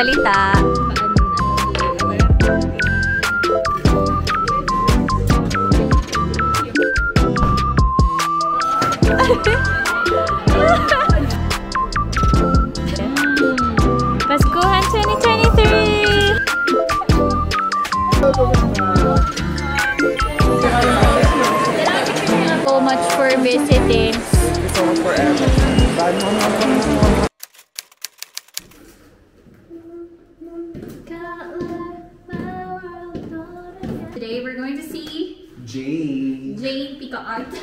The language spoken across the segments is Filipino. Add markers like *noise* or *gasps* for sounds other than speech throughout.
magsalita. Paskuhan 2023! So much for visiting. Today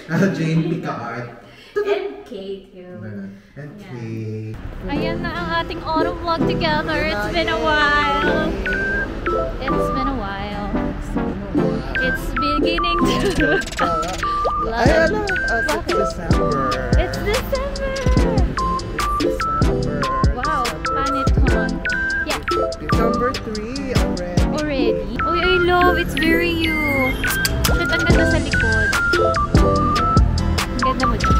Jane Picard. and Kate too. And Kate. Ayan na ang ating autumn vlog together. It's been a while. It's been a while. It's beginning to... Ay, ano? Uh, it's December. It's December! December. Wow. Panettone. Yeah, December 3 already. already. Uy, I love. It's very you. Ang ganda sa likod. Ang ganda mo dyan.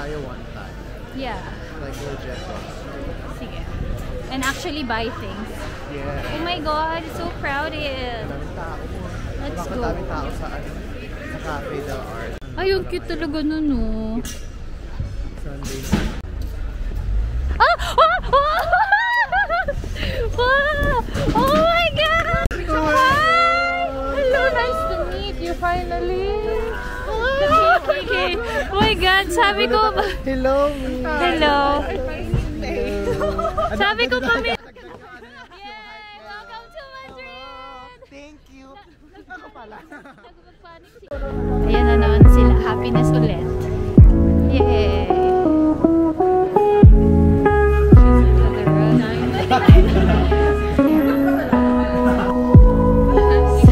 Tayo one time. Yeah. Like legit. Sige. And actually buy things. Yeah. Oh my god, so crowded. Daming tao. Let's go. daming tao sa ano? Sa Cafe Del Art. Ay, ang cute talaga nun, oh. Sunday. Ah! Ah! Ah! Wow! Oh my God! Hi! Hello, nice to meet you finally. Okay. Oh my God, sabi ko? Hello. Hello. Sabi ko ba- kami. Yay! Welcome to Madrid! Thank you. Ako pala. Ayan na naman sila. Happiness ulit. Yay!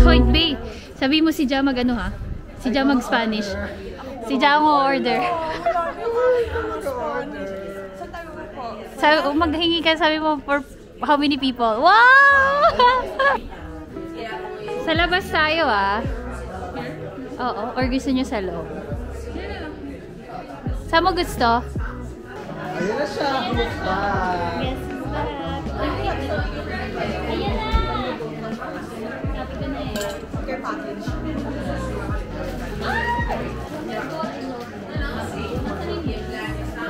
Hoy, Bay! Sabi mo si Ja mag ano ha? Si Ja mag Spanish. Si Ja mo order. Sabi, maghingi ka, sabi mo for how many people? Wow! *laughs* sa labas tayo ah. Oo, or gusto nyo sa loob? Saan mo gusto? Ayun na siya. Yes, Ayan na! Sabi ko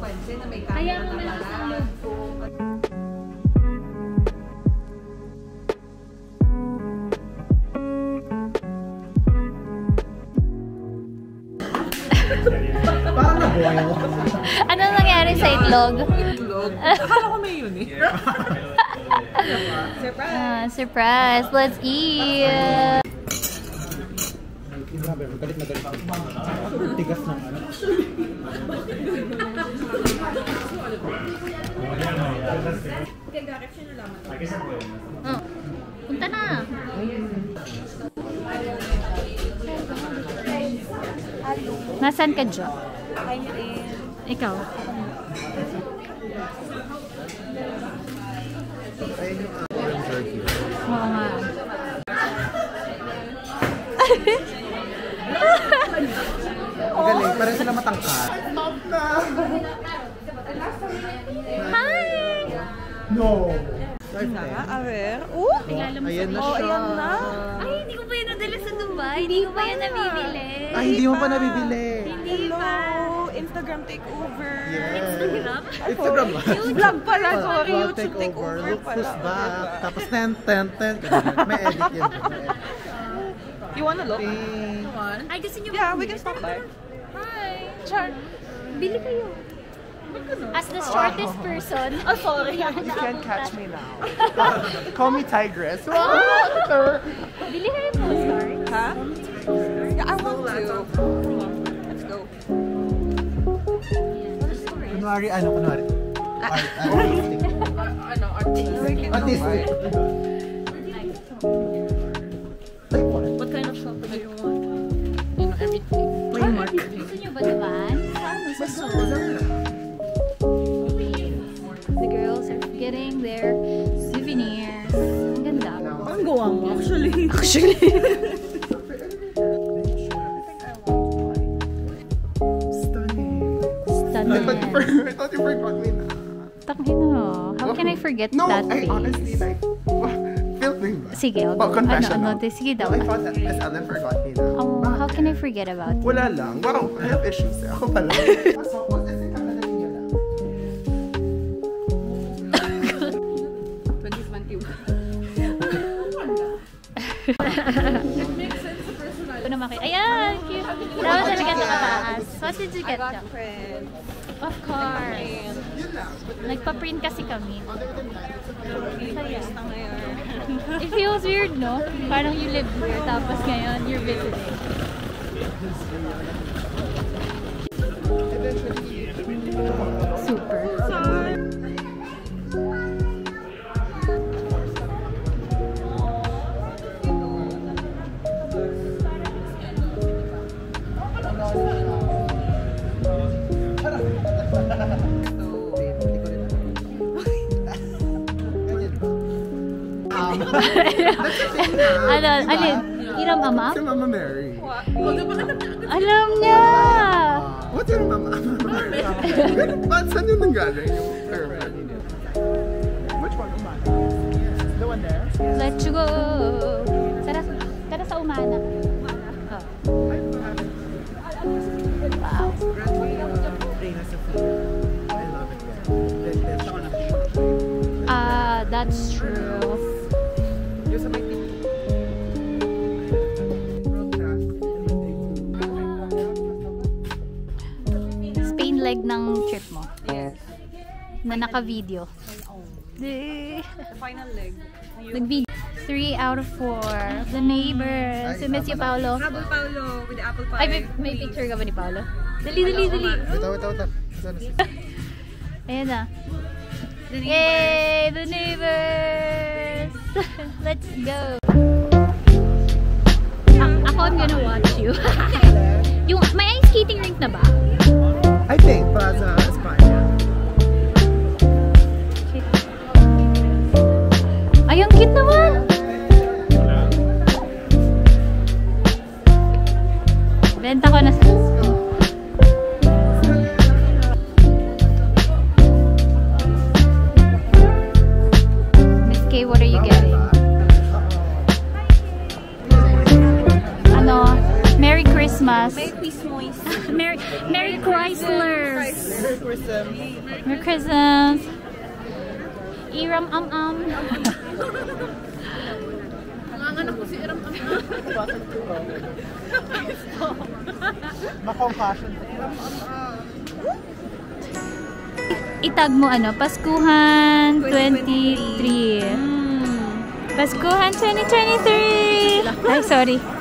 Kaya mo malakas ang loob. Parang na-boil. Ano nangyari sa itlog? Akala ko may yun eh. Ah, surprise! Let's eat! Grabe, galit na galit. Tigas ng ano. Oh, punta na! Nasaan ka, Jo? Ikaw? Oo nga. Ang galing, parang sila na! Hi! No! Kilala mo Ayan sa na Oh, siya. ayan na. Ay, hindi ko pa yan nadala sa Dubai. Hindi ko pa yan namimili. Ay, hindi mo pa nabibili. Hindi pa. Instagram takeover! Yes. Instagram? Instagram ba? Vlog pala, Oh, sorry. vlog YouTube takeover Look who's back. Tapos ten, ten, ten. May edit yun. Edit. You wanna look? Ting. Ay, gusto niyo Yeah, we can stop by. Hi. Char. Bili kayo. As the shortest person. Oh, sorry. *laughs* You can't catch me now. *laughs* Call me Tigress. Bili kayo postcard. Huh? Yeah, I want to. Let's go. Kunwari, ano, kunwari. Art, artistic. Ano, artistic. Artistic. Like what? What kind of shop do you want? You know, everything. Gusto niyo ba naman? Sa ano? Sa Seoul? Actually. *laughs* Stunning. Stunning. I thought you forgot me na. Takino. How can I forget No, that I face? honestly like, filming ba? Sige, Oh, ano, confession. ano, ano, sige daw. No, I thought that Miss Ellen forgot me na. Oh, how can I forget about it? Wala lang. Wow, I have issues eh. Ako pala. *laughs* Ito naman kayo. Ayan! Cute. Dapat talaga sa mataas. What did you I get? got Chok? friends. Of course. Nagpa-print kasi kami. Saya. Na. It feels weird, no? Parang you live here, tapos ngayon you're visiting. Super. *laughs* ano, alin? Iram ama? Si Mama Mary. Alam niya! What's your Mama Mama Mary? Ba't saan yun nanggaling yung term? Which one? Umana? The one there? Let's go! Tara, tara sa umana. Oh. Wow. Reina Sofia. I love it there. Ah, that's true. Leg ng trip mo. Yes. Na naka-video. The final leg. Nag-video. Three out of four. The neighbors. Ay, Si Miss you, Paolo. Apple Paolo with the apple pie. Ay, may, may picture ka ba ni Paolo? Dali, dali, dali. Ito, ito, ito. Saan na? *laughs* Ayan na. Yay! The neighbors! *laughs* Let's go! A- ako, I'm gonna watch you. *laughs* yung, may ice skating rink na ba? I think Plaza España. Ay, ang cute naman! Benta ko na. Miss K, what are getting? Ano? Merry Christmas. May Christmas. Merry, Merry Chrysler. Merry Christmas. Merry Christmas. Iram am am. Itag mo ano, Paskuhan 23. Paskuhan 2023. Ay, sorry.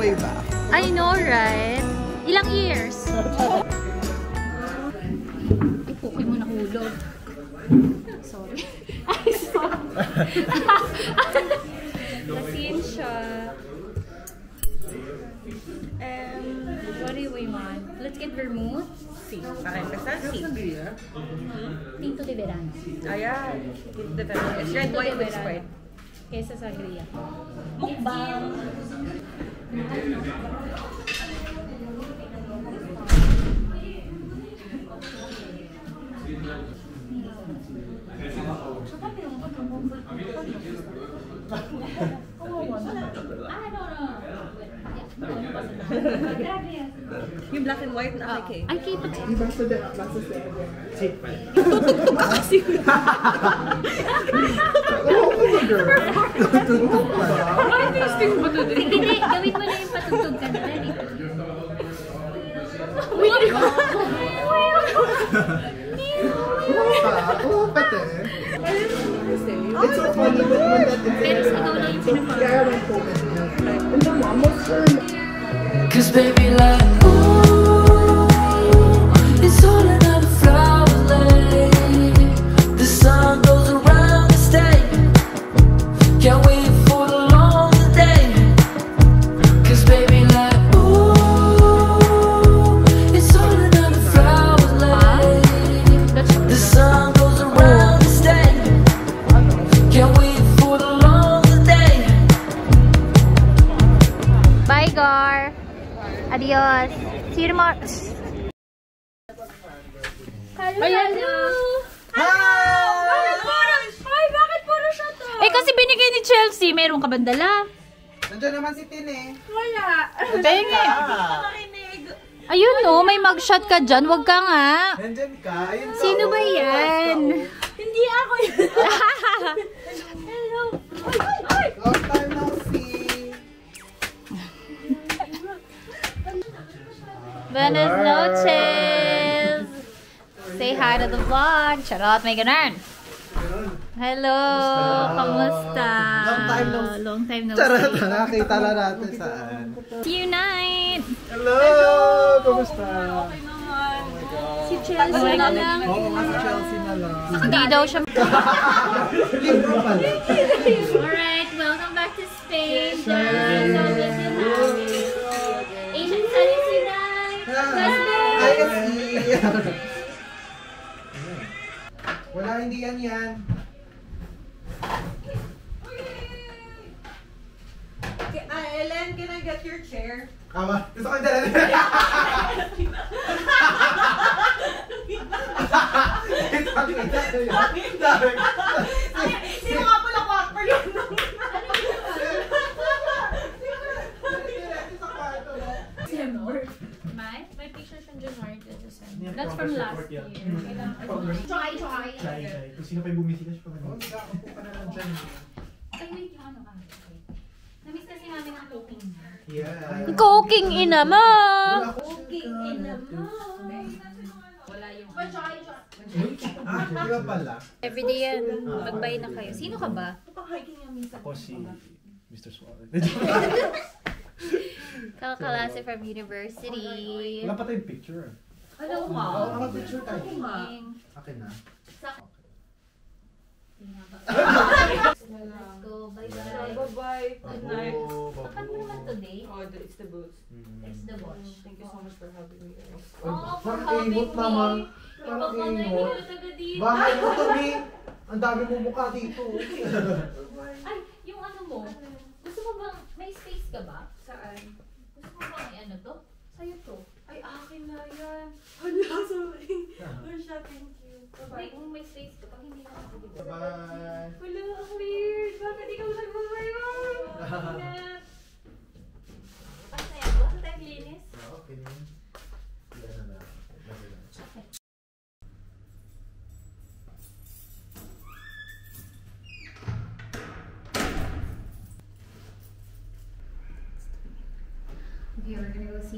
Way back. I know, right? Ilang years? Ay, pukoy mo nahulog. Sorry. *laughs* Ay, sorry. *laughs* Lasin siya. Um, what do we want? Let's get vermouth. Sí. Para empezar, sí. Tinto de verano. Ayan. The very It's red, white with Sprite. kesa sangria. Mukbang. Yung black and white na okay. Ay, keep it. Di basta de, basta sa Cheap pa. Tutugtog *laughs* ka kasi. *laughs* Oo, oh, girl. Tutugtog pa. Interesting ba to din? Hindi, gawin mo na yung patugtog ka na rin. Oo pa. Oo, pati. It's so funny but when that Pero ikaw na yung pinapagawa. Kaya may comment niya. And the mom was sure Cause baby like Ayan na. Puro? Ay, bakit puro siya to? Eh, kasi binigay ni Chelsea. Meron ka bandala? Nandiyan naman si Tine. Tingi. Ayun no, may mugshot ka dyan. Huwag ka nga. Nandiyan ka. Ayun Sino ba yan? Hindi ako yun. Hello. *laughs* Long time no see. Buenas noches. Say hi to the vlog. Charot, may ganun. Hello. Kamusta? Long time no see. Long time no Charot, see. nakita na natin saan. See you night. Hello! Kumusta? Si Chelsea na lang. Oo, si Chelsea na lang. Hindi daw siya. *laughs* Libro pala. Alright, welcome back to Spain. guys. So, this is Asian studies tonight. Hi, kasi. Wala, *laughs* hindi yan yan. Ah, Ellen, can I get your chair? Kama, gusto ko yung dala Hindi mo nga pala kwakper yun. My, my pictures from January to December. That's from last year. Try, try. Chai, chai. Kung sino pa yung bumisita siya pa Ay, wait, yung ano ka. Wait. Namiss kasi namin ang cooking niya. Yeah. Cooking ina mo! Cooking in a Wala yung... Ah, di ba pala? Everyday yan. Magbay na kayo. Sino ka ba? Ako si Mr. Suarez. *laughs* Kakalase from university. Wala pa tayong picture. Ano nga? Oo, oh, picture tayo. Akin na. *laughs* Let's go. Bye-bye. Bye-bye. Good night. Kapan mo naman today? Oh, the- it's the boots. Mm. It's the watch. Thank you so much for having me. Oh, Parang for having naman. me. Parang Ikaw pa na imot. yung taga dito. Bakit mo to, Mi? Ang dami mong mukha dito. *laughs* Ay, yung ano mo. Gusto mo bang, may space ka ba? Saan? Gusto mo bang ano to? Sa'yo to. Ay, akin na yan. *laughs* Hala, sorry. Oh, siya, thank you. Bye-bye. kung may space ka, pag hindi na ako dito.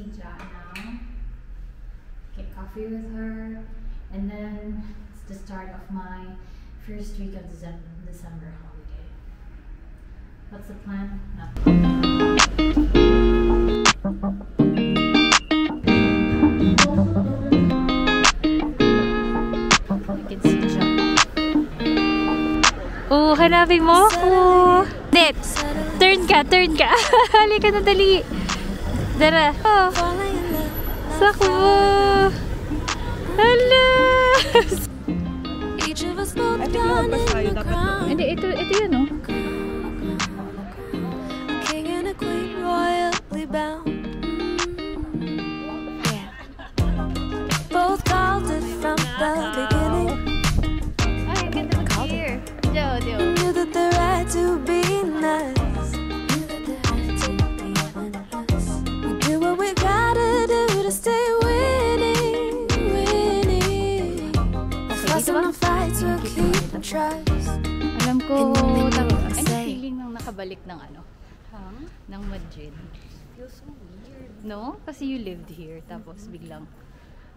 See Ja now. Get coffee with her. And then it's the start of my first week of December, December holiday. What's the plan? Nothing. Oh, hanapin mo ako. Hindi, turn ka, turn ka. *laughs* Halika na dali. Dara. Oh. Sakbo. Hala. Hindi, ito, ito yun, oh. King and a queen royally bound Alam ko, tapos, ano feeling nang nakabalik ng ano? Huh? Ng Madrid. Feels so weird. No? Kasi you lived here, tapos mm -hmm. biglang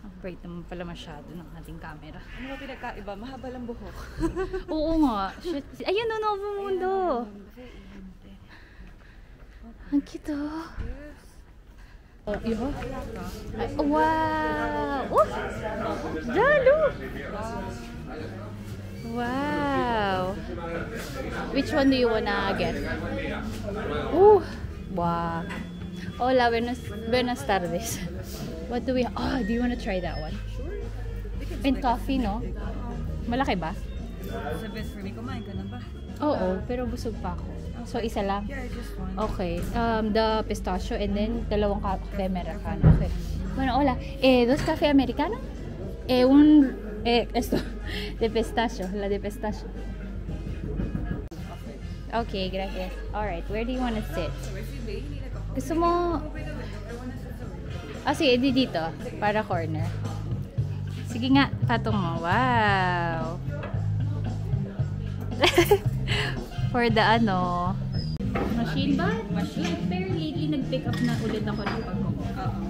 ang bright naman pala masyado ng ating camera. Ano ba pinagkaiba? Mahaba lang buhok. *laughs* Oo nga. Shit. Ayun, no, Novo Mundo. Ang cute, oh. Oh, iho? Wow! Oh! Jalo! Wow. Which one do you wanna get? Oh! Wow! Hola, buenas, buenas tardes. What do we... Oh, do you wanna try that one? And coffee, no? Malaki ba? The best for me. Kumain ka na ba? Oo, pero busog pa ako. So, isa lang? Yeah, just one. Okay. Um, the pistachio and then dalawang cafe americano. Okay. Bueno, hola. Eh, dos café americano. Eh, un... Eh, esto. De pistachio. La de pistachio. Okay, gracias. Alright, where do you want to sit? Gusto mo... Ah, sige, di dito. Para corner. Sige nga, patong mo. Wow! *laughs* For the ano... Machine ba? Machine. Lately, nag-pick up na ulit ako ng pag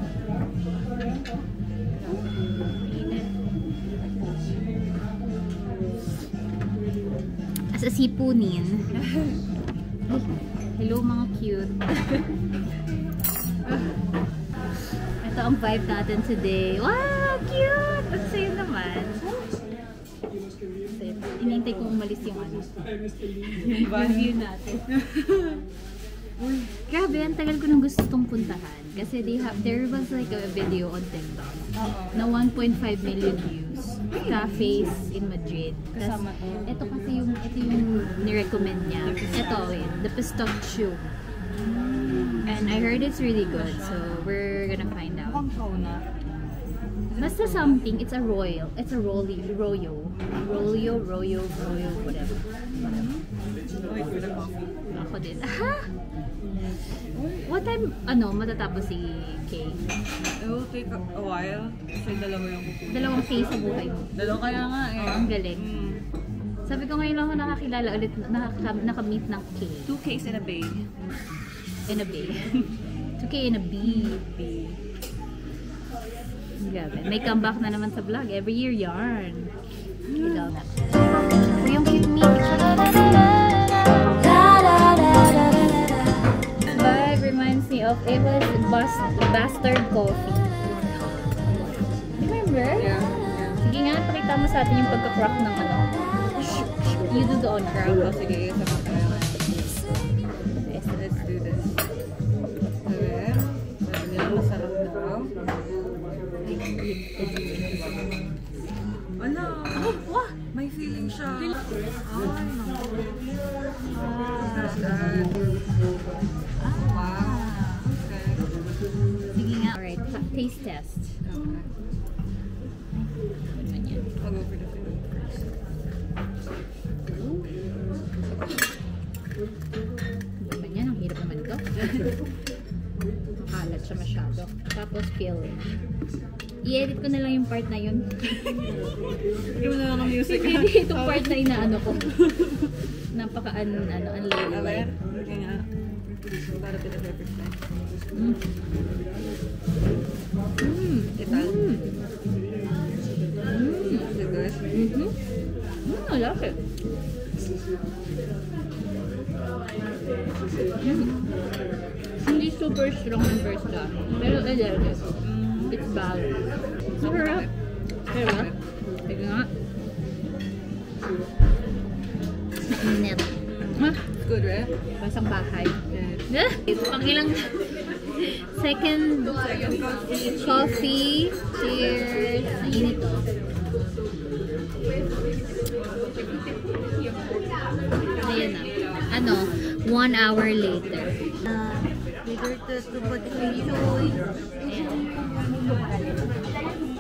As a sipunin. Hello mga cute. Ito ang vibe natin today. Wow! Cute! Ang sayo naman. Inintay ko umalis yung ano. Yung view natin. Grabe, ang tagal ko nang gusto itong puntahan. Kasi they have, there was like a video on TikTok na 1.5 million views. Cafes in Madrid. Tas, ito kasi yung, ito yung nirecommend niya. Ito, wait, the pistachio. And I heard it's really good. So, we're gonna find out. Basta something, it's a royal. It's a rolly, royo. Royo, royo, royo, whatever. Ako din. Ha? *laughs* What time, ano, matatapos si Kay? It will take a, a while. Kasi dalawa yung kukunin. Dalawang Kay sa buhay mo. Dalawa kaya nga eh. Oh, ang galing. Mm. Sabi ko ngayon lang ako nakakilala ulit, nakaka, nakamit ng Kay. Two cakes in a bay. In a bay. 2K in a B. Grabe. May comeback na naman sa vlog. Every year, yarn. Ilaw na. Uy, yung cute me. Vibe reminds me of Ava's pakita mo sa atin yung pagka-crack ng ano. You do the on Crowd. Oh, sige, sabak tayo. Yes. Let's do this. Okay. Sabi nila masarap daw. Ala! Wah! May feeling siya. Ay, naku. Ah. Wow. Okay. Sige nga. Alright, taste test. Okay. Makalat siya masyado. Tapos filling. I-edit ko na lang yung part na yun. Mo na lang ng music. Hindi, itong part na inaano ko. Napaka an, ano, A unladylike. ver. Okay nga. Para pinag-perfect time. Mm. Mm. ¿Qué tal? Mm. Is it good? Mhm. Mm, I love it. Mm. Super strong yung first ka. Pero I love it. It's balanced. Sarap. Diba? Sige nga. Init. Ha? Good, right? Basang bahay. Yeah. Eh, pang ilang second coffee. Cheers. Ang init to. Ayan na. Ano? One hour later. Ayan.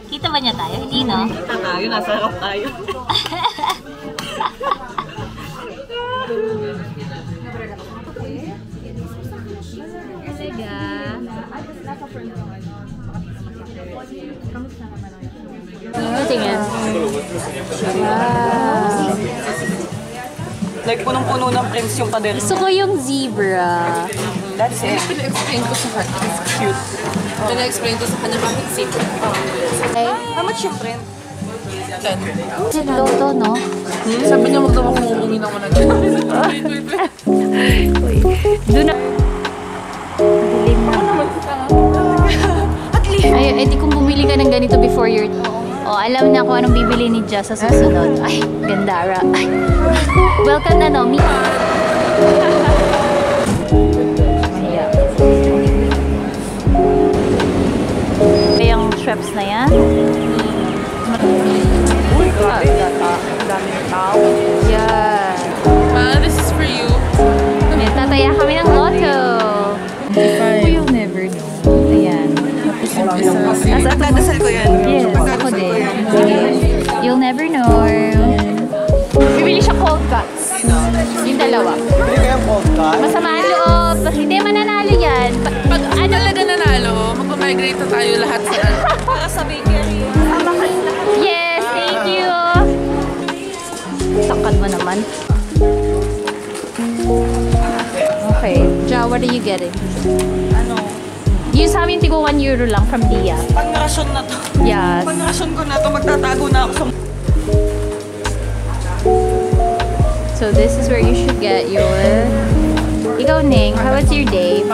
Kita ba niya tayo? Hindi, no? Kita tayo, nasa harap tayo. Talaga. Tingin. Wow. Like, punong-puno ng prints yung pader. Gusto ko yung zebra. That's it. Pina-explain ko sa kanya. It's cute. Pina-explain ko sa kanya bakit zebra. Okay. How much yung print? Ten. It Lotto, no? Sabi niya, wag daw akong umuwi ng wala dyan. Wait, wait, wait. Doon na. Dilim na. Ay, eh di kung bumili ka ng ganito before your... Alam na kung anong bibili ni Jess sa susunod. Ay, gandara. Ay. Welcome na, no? Mi- Yeah. Yung Schweppes na yan. Uy, grabe. Ang daming tao. Yeah. Ma, this is for you. Tataya kami ng lotto. Nasa dadasal ko yan. Yes, ako din. You'll never know. Bibili siya cold cuts. Yung dalawa. Hindi kaya podcast? Masama ang loob. Hindi mananalo yan. Pa- Pag ano talaga nanalo, magpa-migrate na tayo lahat sa ano. Para sa bakery. Yes, thank you. Sakad mo naman. Okay. Ja, what are you getting? Ano? Yung sa amin, tigo 1 euro lang from Dia. Pang-rasyon na to. Yes. Pang-rasyon ko na to. Magtatago na ako sa... So this is where you should get your... Ikaw, Ning, how was your day?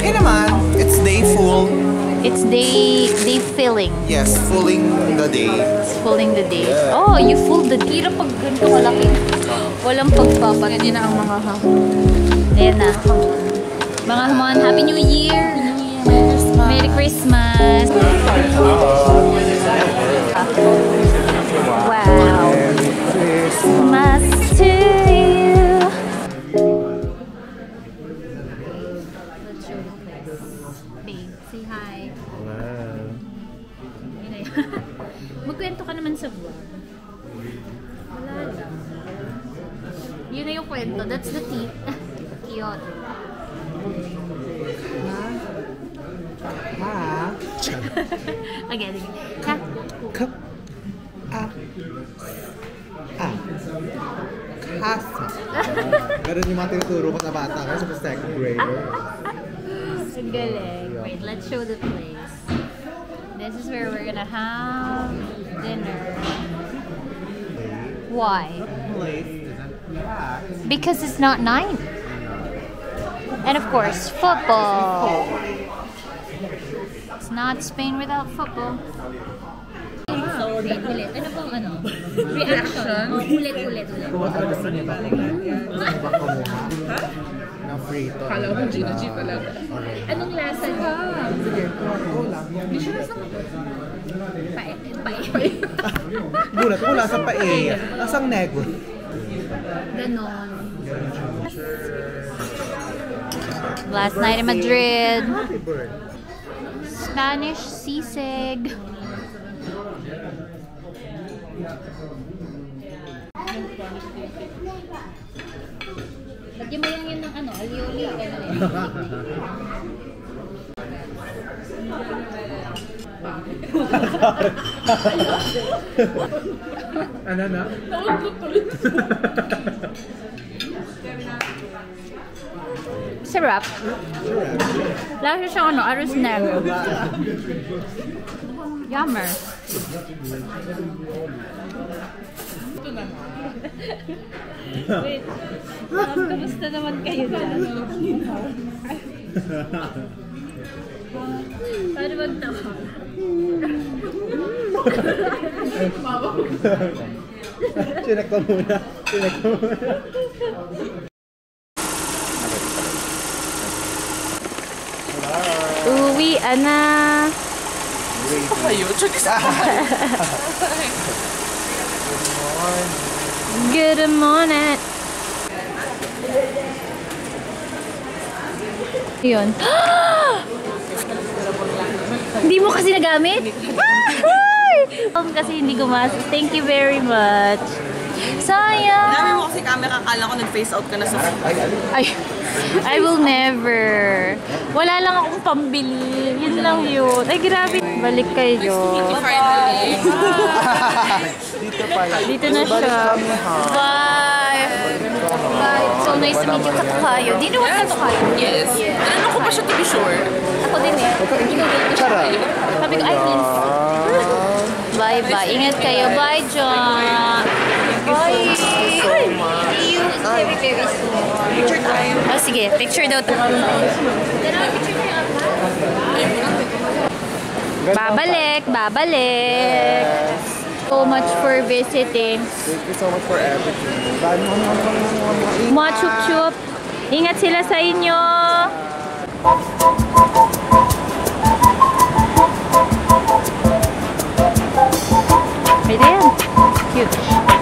Okay naman. It's day full. It's day day filling. Yes, fulling the day. It's filling the day. Oh, you fooled the day. Hirap pag ganito malaki. Walang pagpapat. Hindi na ang mga ha. Ayan na. Mga hamon, Happy New Year! Merry Christmas! It's not nine. And of course, football. It's not Spain without football. Ulit, ulit. Ano pong ano? Reaction? Oh, ulit, ulit, ulit. Gusto niya ba? Baka muna. Na frito. Kala ko Gina G talaga. Anong lasa niya? Sige, go lang. Pae. Pae. *laughs* Gulat ko wala sa pae. Asang nego. Ganon. Last night in Madrid. Spanish sisig. Lagyan mo lang yun ng ano, alioli. Ano eh. Ano na? *laughs* Sarap. Lasa siyang ano, arroz negro. Yummer. Wait. Um, kamusta naman kayo dyan? Paano magtawa? *laughs* Chinek ko muna. Chinek ko muna. Uwi na. Kayo, Chokis Good morning. Yun. *gasps* Hindi mo kasi nagamit? Ay! Um, kasi hindi gumastos. Thank you very much. Sayang! Dami mo kasi camera, kala ko nag-face out ka na sa Ay, I will never. Wala lang akong pambili. Yun lang yun. Ay, grabe. Balik kayo. Finally. Dito pala. Dito na siya. Bye! Bye. So nice to meet you, Katukayo. Do you know what Katukayo? Yes. Ano ko pa siya to be sure? Ako din eh. Ginugol ko siya. Sabi ko, ay, *laughs* Vince. Bye, bye. Ingat kayo. Bye, John. Bye. See you very, very soon. Picture time. Oh, sige. Picture daw. to. Babalik, babalik. So much for visiting. Thank you so much for everything. Bye. Mga chup-chup. Ingat sila sa inyo. It is. It's cute.